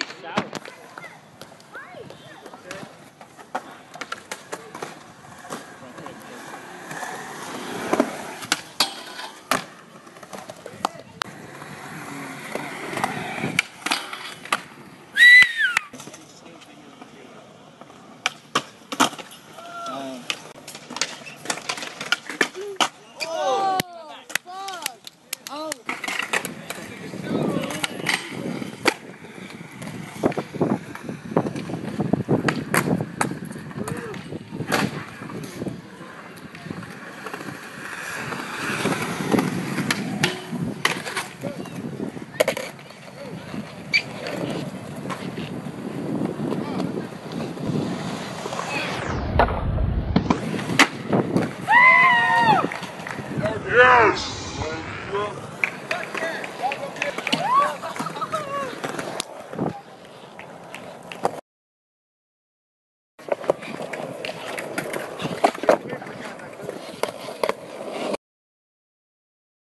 Nice, out. Yes!